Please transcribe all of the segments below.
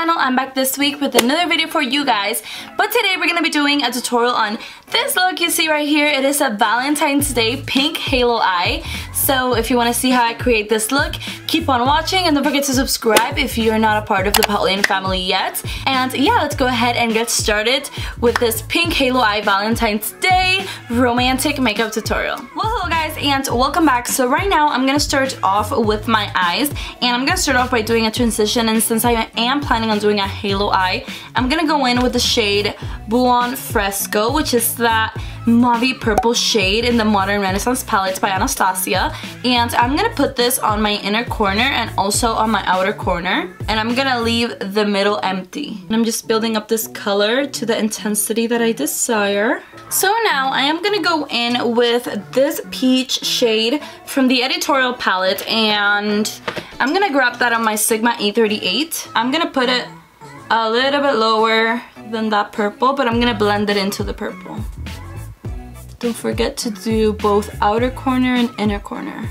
channel. I'm back this week with another video for you guys. But today we're to be doing a tutorial on this look you see right here. It is a Valentine's Day pink halo eye. So if you want to see how I create this look, keep on watching and don't forget to subscribe if you're not a part of the Paolian family yet. And yeah, let's go ahead and get started with this pink halo eye Valentine's Day romantic makeup tutorial. Well, hello guys and welcome back. So right now I'm to start off with my eyes and I'm to start off by doing a transition and since I am planning on doing a halo eye, I'm to go in with the shade Buon Fresco which is that mauve purple shade in the Modern Renaissance palette by Anastasia. And I'm gonna put this on my inner corner and also on my outer corner. And I'm gonna leave the middle empty. And I'm just building up this color to the intensity that I desire. So now I am gonna go in with this peach shade from the editorial palette. And I'm gonna grab that on my Sigma E38 I'm gonna put it a little bit lower than that purple but I'm gonna blend it into the purple don't forget to do both outer corner and inner corner.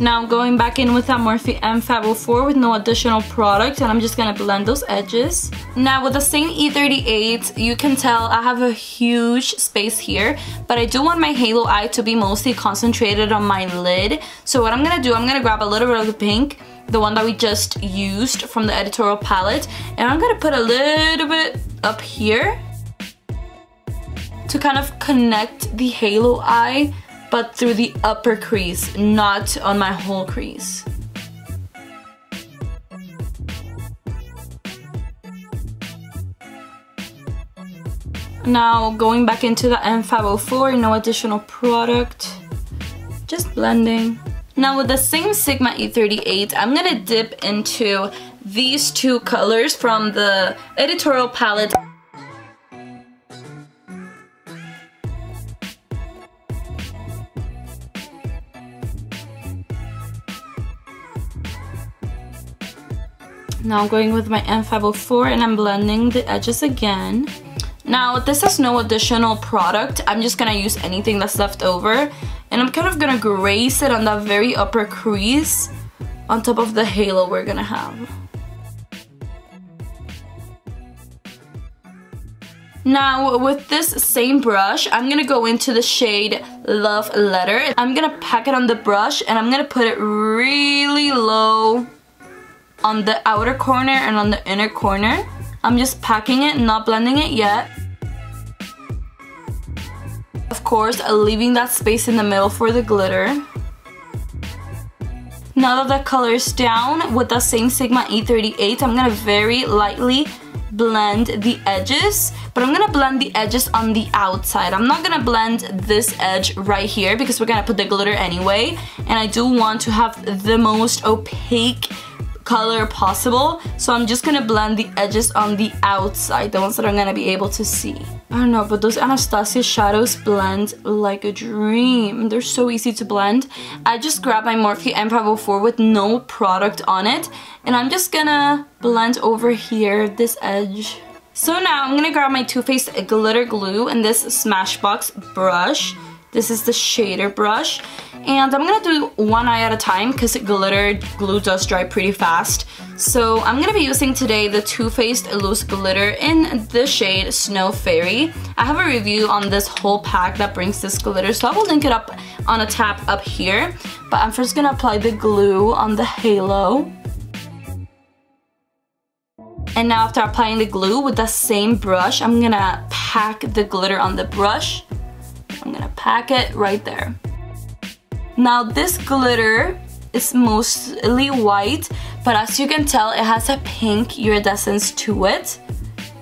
Now I'm going back in with that Morphe M504 with no additional product and I'm just gonna blend those edges. Now with the same E38, you can tell I have a huge space here, but I do want my halo eye to be mostly concentrated on my lid. So what I'm gonna do, I'm gonna grab a little bit of the pink the one that we just used from the editorial palette and I'm gonna put a little bit up here to kind of connect the halo eye but through the upper crease not on my whole crease now going back into the M504 no additional product just blending now with the same Sigma E38, I'm gonna dip into these two colors from the editorial palette. Now I'm going with my M504 and I'm blending the edges again. Now this has no additional product. I'm just gonna use anything that's left over and I'm kind of gonna grace it on that very upper crease on top of the halo we're gonna have. Now with this same brush, I'm gonna go into the shade Love Letter. I'm gonna pack it on the brush and I'm gonna put it really low on the outer corner and on the inner corner. I'm just packing it, not blending it yet. Of course, leaving that space in the middle for the glitter. Now that the color is down with the same Sigma E38, I'm gonna very lightly blend the edges, but I'm gonna blend the edges on the outside. I'm not gonna blend this edge right here because we're gonna put the glitter anyway, and I do want to have the most opaque color possible. So I'm just gonna blend the edges on the outside, the ones that I'm gonna be able to see. I don't know, but those Anastasia shadows blend like a dream. They're so easy to blend. I just grabbed my Morphe M504 with no product on it, and I'm just gonna blend over here, this edge. So now I'm gonna grab my Too Faced Glitter Glue and this Smashbox brush. This is the shader brush. And I'm gonna do one eye at a time because glitter glue does dry pretty fast. So I'm gonna be using today the Too Faced Loose Glitter in the shade Snow Fairy. I have a review on this whole pack that brings this glitter, so I will link it up on a tab up here. But I'm first gonna apply the glue on the halo. And now after applying the glue with the same brush, I'm gonna pack the glitter on the brush. I'm gonna pack it right there. Now this glitter is mostly white, but as you can tell, it has a pink iridescence to it.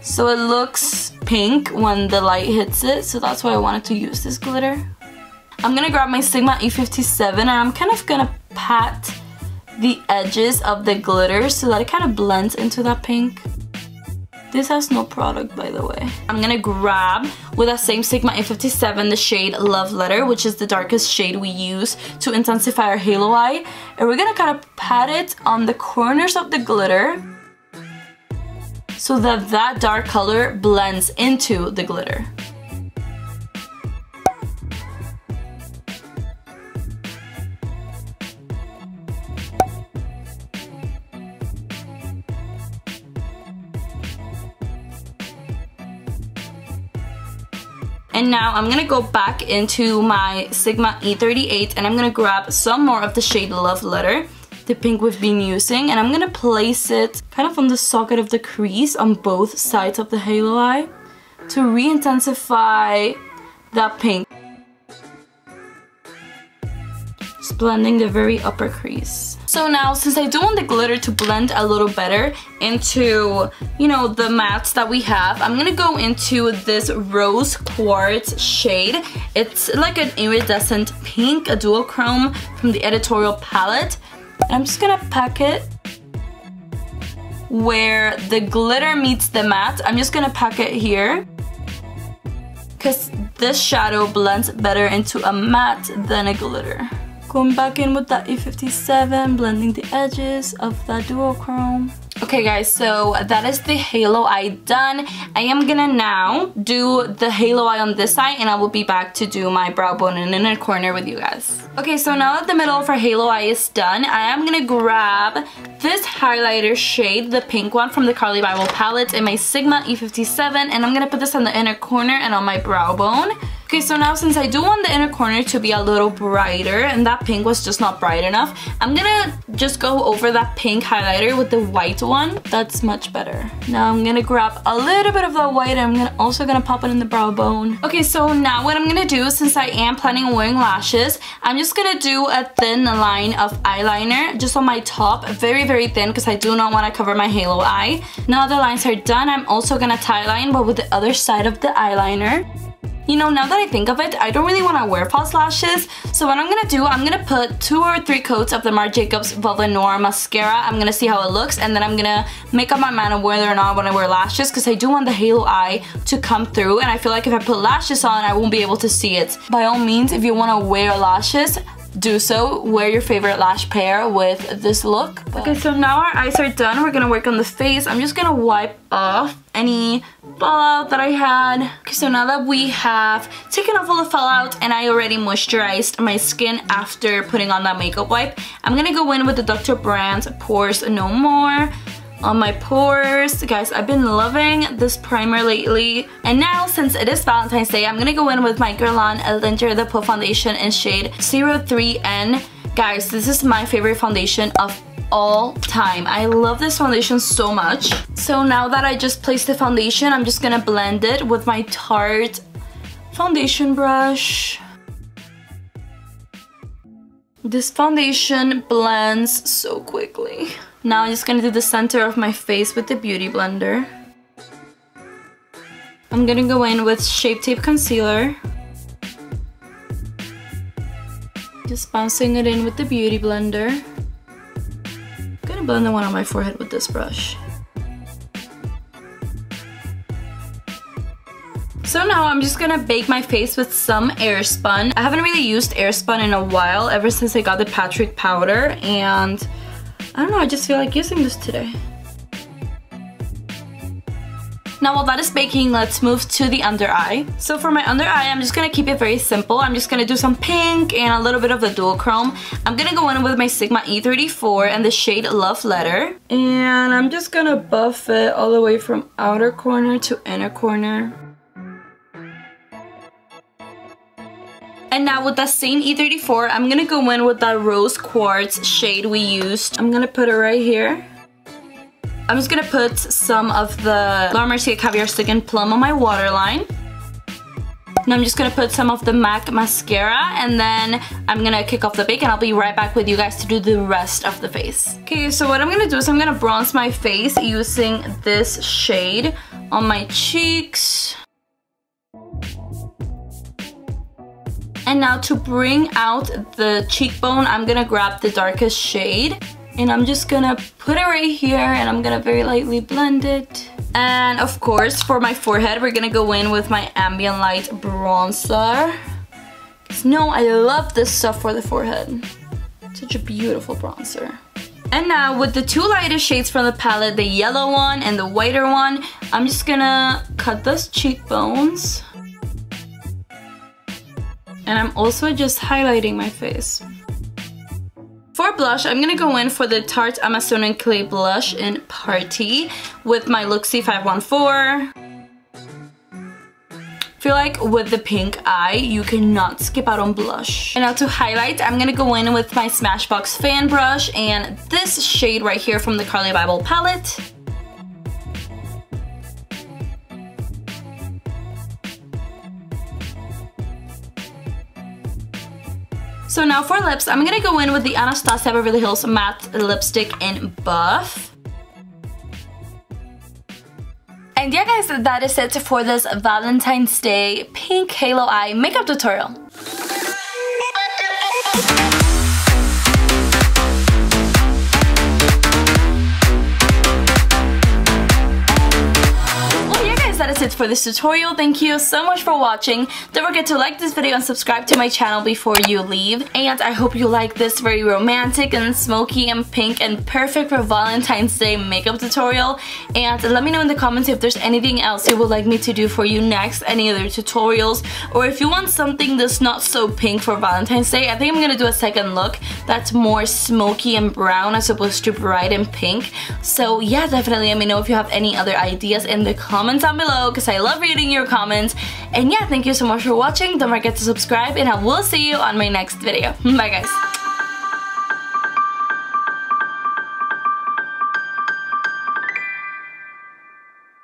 So it looks pink when the light hits it, so that's why I wanted to use this glitter. I'm gonna grab my Sigma E57 and I'm kind of gonna pat the edges of the glitter so that it kind of blends into that pink. This has no product, by the way. I'm gonna grab, with that same Sigma E57, the shade Love Letter, which is the darkest shade we use to intensify our halo eye. And we're gonna kind of pat it on the corners of the glitter so that that dark color blends into the glitter. And now I'm gonna go back into my Sigma E38 and I'm gonna grab some more of the shade Love Letter the pink we've been using and I'm gonna place it kind of on the socket of the crease on both sides of the halo eye to re-intensify that pink. Just blending the very upper crease. So now, since I do want the glitter to blend a little better into, you know, the mattes that we have, I'm gonna go into this Rose Quartz shade. It's like an iridescent pink, a duochrome from the editorial palette. I'm just gonna pack it where the glitter meets the matte. I'm just gonna pack it here because this shadow blends better into a matte than a glitter. Going back in with that E57, blending the edges of that duochrome. Okay guys, so that is the halo eye done. I am gonna now do the halo eye on this eye and I will be back to do my brow bone in inner corner with you guys. Okay, so now that the middle of our halo eye is done, I am gonna grab this highlighter shade, the pink one from the Carli Bybel palette in my Sigma E57 and I'm gonna put this on the inner corner and on my brow bone. Okay, so now since I do want the inner corner to be a little brighter and that pink was just not bright enough, I'm gonna just go over that pink highlighter with the white one. That's much better. Now I'm gonna grab a little bit of that white and I'm gonna also gonna pop it in the brow bone. Okay, so now what I'm gonna do, since I am planning on wearing lashes, I'm just gonna do a thin line of eyeliner just on my top, very, very thin because I do not want to cover my halo eye. Now the lines are done, I'm also gonna tightline but with the other side of the eyeliner. You know, now that I think of it, I don't really want to wear false lashes. So what I'm going to do, I'm going to put two or three coats of the Marc Jacobs Velvet Noir Mascara. I'm going to see how it looks. And then I'm going to make up my mind on whether or not I want to wear lashes. Because I do want the halo eye to come through. And I feel like if I put lashes on, I won't be able to see it. By all means, if you want to wear lashes, do so. Wear your favorite lash pair with this look. Okay, so now our eyes are done. We're gonna work on the face. I'm just gonna wipe off any fallout that I had. Okay, so now that we have taken off all the fallout and I already moisturized my skin after putting on that makeup wipe, I'm gonna go in with the Dr. Brandt Pores No More on my pores. Guys, I've been loving this primer lately. And now, since it is Valentine's Day, I'm gonna go in with my Guerlain Lingerie de Peau Foundation in shade 03N. Guys, this is my favorite foundation of all time. I love this foundation so much. So now that I just placed the foundation, I'm just gonna blend it with my Tarte foundation brush. This foundation blends so quickly. Now I'm just gonna do the center of my face with the Beauty Blender. I'm gonna go in with Shape Tape Concealer. Just bouncing it in with the Beauty Blender. I'm gonna blend the one on my forehead with this brush. So now I'm just gonna bake my face with some Airspun. I haven't really used Airspun in a while, ever since I got the Patrick powder, and I don't know, I just feel like using this today. Now while that is baking, let's move to the under eye. So for my under eye, I'm just gonna keep it very simple. I'm just gonna do some pink and a little bit of the duochrome. I'm gonna go in with my Sigma E34 and the shade Love Letter. And I'm just gonna buff it all the way from outer corner to inner corner. And now with that same E34, I'm gonna go in with that rose quartz shade we used. I'm gonna put it right here. I'm just gonna put some of the Laura Mercier Caviar Stick and Plum on my waterline. Now I'm just gonna put some of the MAC mascara and then I'm gonna kick off the bake and I'll be right back with you guys to do the rest of the face. Okay, so what I'm gonna do is I'm gonna bronze my face using this shade on my cheeks. And now to bring out the cheekbone, I'm gonna grab the darkest shade and I'm just gonna put it right here and I'm gonna very lightly blend it. And of course, for my forehead, we're gonna go in with my Ambient Light bronzer. No, I love this stuff for the forehead. Such a beautiful bronzer. And now with the two lightest shades from the palette, the yellow one and the whiter one, I'm just gonna cut those cheekbones. And I'm also just highlighting my face. For blush, I'm gonna go in for the Tarte Amazonian Clay Blush in Party with my Luxie 514. I feel like with the pink eye, you cannot skip out on blush. And now to highlight, I'm gonna go in with my Smashbox fan brush and this shade right here from the Carli Bybel palette. So now for lips, I'm gonna go in with the Anastasia Beverly Hills Matte Lipstick in Buff. And yeah guys, that is it for this Valentine's Day pink halo eye makeup tutorial. That is it for this tutorial. Thank you so much for watching. Don't forget to like this video and subscribe to my channel before you leave. And I hope you like this very romantic and smoky and pink and perfect for Valentine's Day makeup tutorial. And let me know in the comments if there's anything else you would like me to do for you next, any other tutorials, or if you want something that's not so pink for Valentine's Day, I think I'm gonna do a second look that's more smoky and brown as opposed to bright and pink. So yeah, definitely let me know if you have any other ideas in the comments down below because I love reading your comments. And yeah, thank you so much for watching. Don't forget to subscribe and I will see you on my next video. Bye guys.